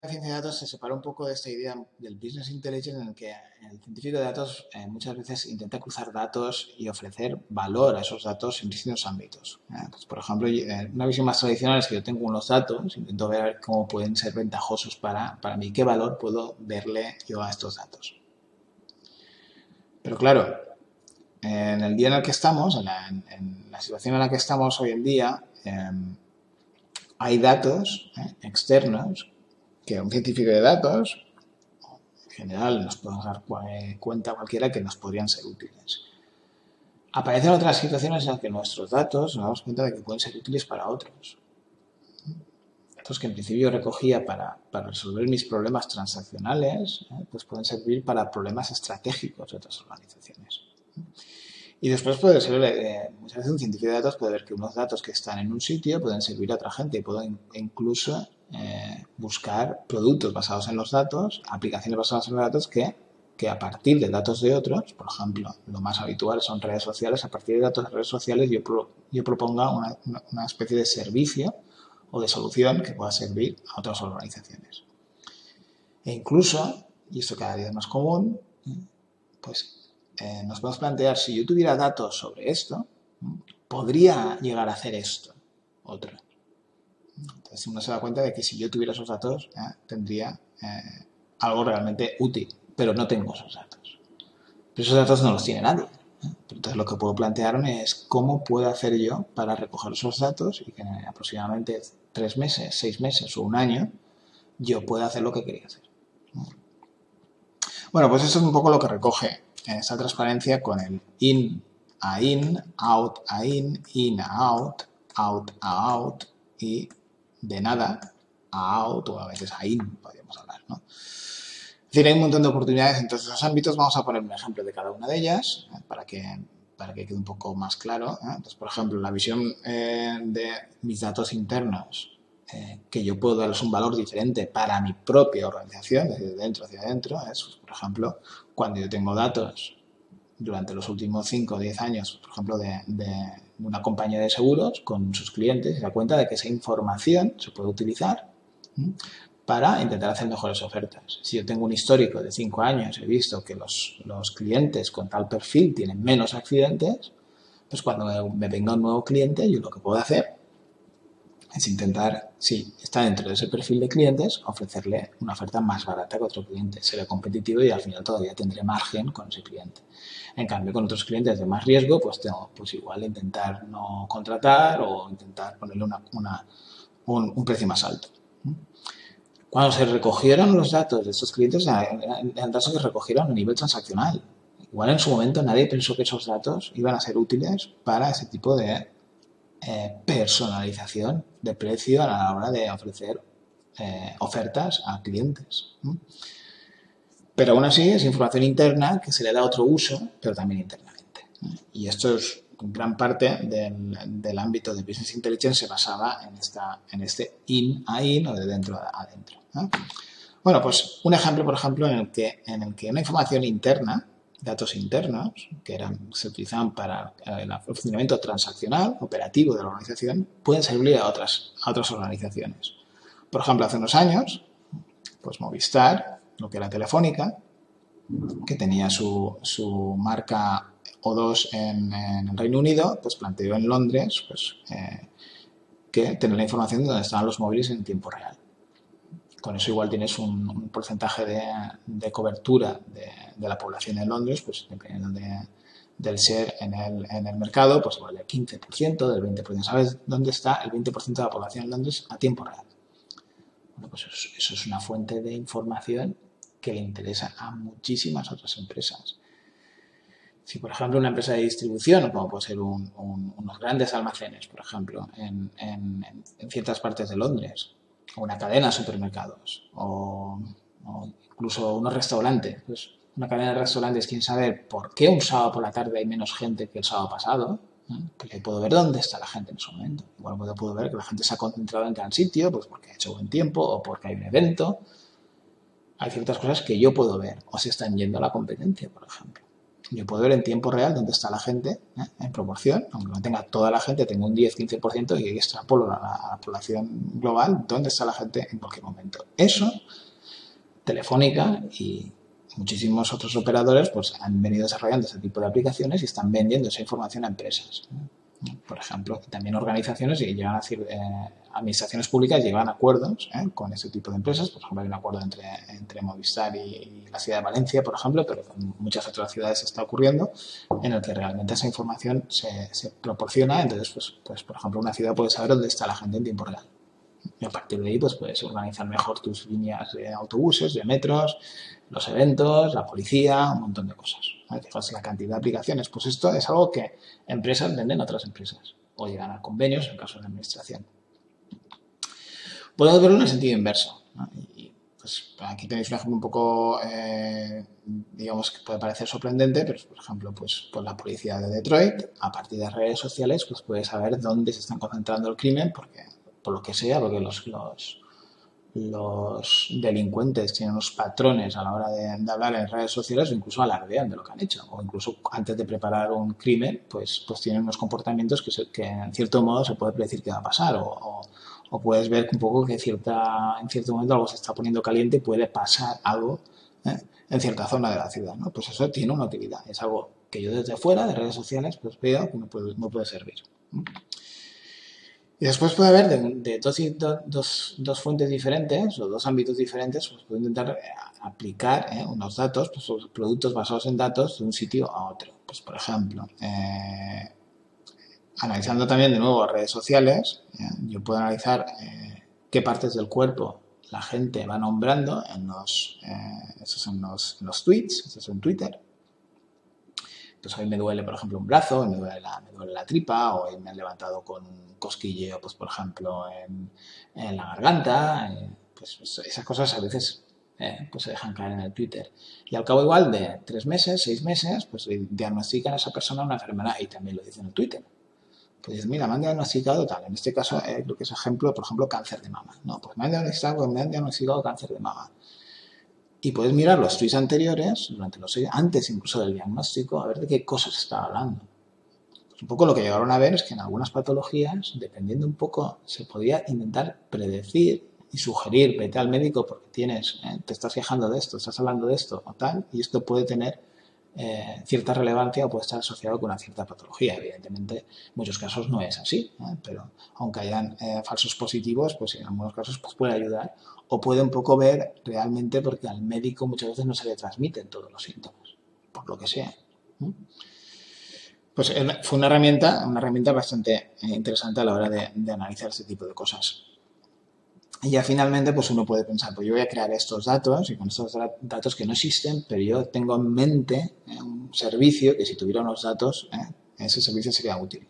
La ciencia de datos se separa un poco de esta idea del business intelligence en el que el científico de datos eh, muchas veces intenta cruzar datos y ofrecer valor a esos datos en distintos ámbitos. Eh, por ejemplo, eh, una visión más tradicional es que yo tengo unos datos, intento ver cómo pueden ser ventajosos para, para mí, qué valor puedo verle yo a estos datos. Pero claro, en el día en el que estamos, en la, en la situación en la que estamos hoy en día, hay datos externos que un científico de datos, en general nos podemos dar cuenta cualquiera que nos podrían ser útiles. Aparecen otras situaciones en las que nuestros datos nos damos cuenta de que pueden ser útiles para otros. Datos que en principio recogía para, resolver mis problemas transaccionales, ¿eh? pues pueden servir para problemas estratégicos de otras organizaciones. Y después puede ser, eh, muchas veces un científico de datos puede ver que unos datos que están en un sitio pueden servir a otra gente y pueden incluso eh, buscar productos basados en los datos, aplicaciones basadas en los datos que, que, a partir de datos de otros, por ejemplo, lo más habitual son redes sociales, a partir de datos de redes sociales yo, yo proponga una, una, especie de servicio o de solución que pueda servir a otras organizaciones. E incluso, y esto cada día es más común, pues eh, nos podemos plantear si yo tuviera datos sobre esto, podría llegar a hacer esto, otro. Entonces uno se da cuenta de que si yo tuviera esos datos, tendría eh, algo realmente útil, pero no tengo esos datos. Pero esos datos no los tiene nadie. ¿eh? Entonces lo que puedo plantearme es cómo puedo hacer yo para recoger esos datos y que en aproximadamente tres meses, seis meses o un año yo pueda hacer lo que quería hacer. Bueno, pues eso es un poco lo que recoge esa transparencia con el in a in, out a in, in a out, out a out y de nada a out o a veces a in, podríamos hablar, ¿no? Es decir, hay un montón de oportunidades en todos esos ámbitos. Vamos a poner un ejemplo de cada una de ellas ¿eh? para, que, para que quede un poco más claro. ¿eh? Entonces, por ejemplo, la visión eh, de mis datos internos, que yo puedo darles un valor diferente para mi propia organización, desde dentro hacia adentro, por ejemplo, cuando yo tengo datos durante los últimos 5 o 10 años, por ejemplo, de una compañía de seguros con sus clientes se da cuenta de que esa información se puede utilizar para intentar hacer mejores ofertas. Si yo tengo un histórico de cinco años, he visto que los, los clientes con tal perfil tienen menos accidentes, pues cuando me venga un nuevo cliente, yo lo que puedo hacer es intentar, si está dentro de ese perfil de clientes, ofrecerle una oferta más barata que otro cliente. Seré competitivo y al final todavía tendré margen con ese cliente. En cambio, con otros clientes de más riesgo, pues tengo pues igual intentar no contratar o intentar ponerle una, un, precio más alto. Cuando se recogieron los datos de estos clientes, eran datos que recogieron a nivel transaccional. Igual en su momento nadie pensó que esos datos iban a ser útiles para ese tipo de eh, personalización de precio a la hora de ofrecer eh, ofertas a clientes. Pero aún así es información interna que se le da otro uso, pero también internamente. Y esto es gran parte del, ámbito de Business Intelligence se basaba en, esta, en este in a in o de dentro a adentro. Bueno, pues un ejemplo, por ejemplo, en el que, en el que una información interna datos internos que eran, se utilizaban para el funcionamiento transaccional, operativo de la organización, pueden servir a otras, a otras organizaciones. Por ejemplo, hace unos años, pues Movistar, lo que era Telefónica, que tenía su, su marca O2 en, en, el Reino Unido, pues planteó en Londres pues, eh, que tener la información de dónde estaban los móviles en tiempo real con eso igual tienes un, porcentaje de, cobertura de, la población de Londres, pues dependiendo del share en el, en el mercado, pues igual del 15%, del 20%. ¿Sabes dónde está el 20% de la población en Londres a tiempo real? Bueno, pues eso, es una fuente de información que le interesa a muchísimas otras empresas. Si, por ejemplo, una empresa de distribución, como puede ser unos grandes almacenes, por ejemplo, en, en ciertas partes de Londres, una cadena de supermercados o, incluso unos restaurantes. Pues una cadena de restaurantes, quién sabe por qué un sábado por la tarde hay menos gente que el sábado pasado. Porque puedo ver dónde está la gente en ese momento. Igual puedo, ver que la gente se ha concentrado en gran sitio, pues porque ha hecho buen tiempo o porque hay un evento. Hay ciertas cosas que yo puedo ver o se están yendo a la competencia, por ejemplo. Yo puedo ver en tiempo real dónde está la gente ¿eh? en proporción, aunque no tenga toda la gente, tengo un 10-15% y extrapolo a la, población global dónde está la gente en cualquier momento. Eso, Telefónica y muchísimos otros operadores pues han venido desarrollando este tipo de aplicaciones y están vendiendo esa información a empresas. Por ejemplo, también organizaciones y llegan a decir, eh, administraciones públicas llevan acuerdos ¿eh? con ese tipo de empresas. Por ejemplo, hay un acuerdo entre, entre Movistar y, y, la ciudad de Valencia, por ejemplo, pero en muchas otras ciudades está ocurriendo, en el que realmente esa información se, se proporciona. Entonces, pues, pues, por ejemplo, una ciudad puede saber dónde está la gente en tiempo real. Y a partir de ahí, pues puedes organizar mejor tus líneas de autobuses, de metros, los eventos, la policía, un montón de cosas. Fijaos la cantidad de aplicaciones. Pues esto es algo que empresas venden a otras empresas o llegan a convenios en caso de administración. Podemos verlo en el sentido inverso. ¿no? Y, pues aquí tenéis un ejemplo un poco, eh, digamos, que puede parecer sorprendente, pero por ejemplo, pues, pues la policía de Detroit, a partir de redes sociales, pues puede saber dónde se están concentrando el crimen, porque por lo que sea, porque los, los, delincuentes tienen unos patrones a la hora de, hablar en redes sociales o incluso alardean de lo que han hecho. O incluso antes de preparar un crimen, pues, pues tienen unos comportamientos que, se, que en cierto modo se puede predecir que va a pasar. O, puedes ver un poco que cierta, en cierto momento algo se está poniendo caliente y puede pasar algo ¿eh? en cierta zona de la ciudad. ¿no? Pues eso tiene una utilidad. Es algo que yo desde fuera de redes sociales pues veo que me puede, me puede servir. Y después puede haber de, de dos, dos, dos, fuentes diferentes o dos ámbitos diferentes, pues puedo intentar eh, aplicar eh, unos datos, pues productos basados en datos de un sitio a otro. Pues por ejemplo, eh, analizando también de nuevo redes sociales, yo puedo analizar qué partes del cuerpo la gente va nombrando en los, esos en los, los tweets, eso es en Twitter, pues hoy me duele, por ejemplo, un brazo, me duele la, me duele la tripa, o hoy me han levantado con cosquilleo, pues por ejemplo, en, en la garganta, eh, pues esas cosas a veces eh, pues se dejan caer en el Twitter. Y al cabo igual de tres meses, seis meses, pues diagnostican a esa persona una enfermedad y también lo dicen en el Twitter. Pues dices, mira, me han diagnosticado tal, en este caso eh, lo que es ejemplo, por ejemplo, cáncer de mama. No, pues me han diagnosticado, me han diagnosticado cáncer de mama y puedes mirar los tweets anteriores, durante los antes incluso del diagnóstico, a ver de qué cosas estaba hablando. Pues un poco lo que llegaron a ver es que en algunas patologías, dependiendo un poco, se podía intentar predecir y sugerir, vete al médico porque tienes, eh, te estás quejando de esto, estás hablando de esto o tal, y esto puede tener eh, cierta relevancia o puede estar asociado con una cierta patología. Evidentemente, en muchos casos no es así, ¿eh? pero aunque hayan eh, falsos positivos, pues en algunos casos pues puede ayudar o puede un poco ver realmente porque al médico muchas veces no se le transmiten todos los síntomas, por lo que sea. Pues fue una herramienta, una herramienta bastante interesante a la hora de, de analizar este tipo de cosas. Y ya finalmente, pues uno puede pensar, pues yo voy a crear estos datos y con estos datos que no existen, pero yo tengo en mente ¿eh? un servicio que si tuviera unos datos, ¿eh? ese servicio sería útil.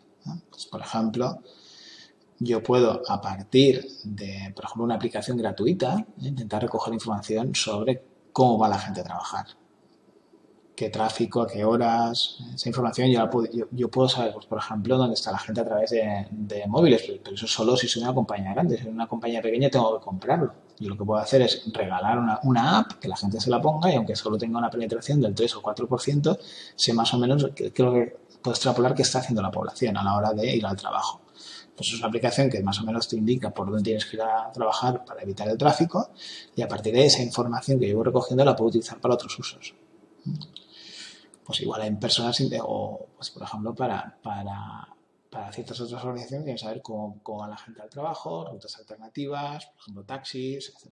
Pues, por ejemplo, yo puedo a partir de, por ejemplo, una aplicación gratuita, intentar recoger información sobre cómo va la gente a trabajar qué tráfico, a qué horas, esa información yo, puedo, yo, puedo saber, pues, por ejemplo, dónde está la gente a través de, móviles, pero, eso solo si soy una compañía grande, si soy una compañía pequeña tengo que comprarlo. Yo lo que puedo hacer es regalar una, app, que la gente se la ponga y aunque solo tenga una penetración del 3 o 4%, sé más o menos lo que puedo extrapolar que está haciendo la población a la hora de ir al trabajo. Pues es una aplicación que más o menos te indica por dónde tienes que ir a trabajar para evitar el tráfico y a partir de esa información que llevo recogiendo la puedo utilizar para otros usos pues igual hay personas, o pues por ejemplo para, para, para ciertas otras organizaciones quieren saber cómo, cómo va la gente al trabajo, rutas alternativas, por ejemplo taxis, etc.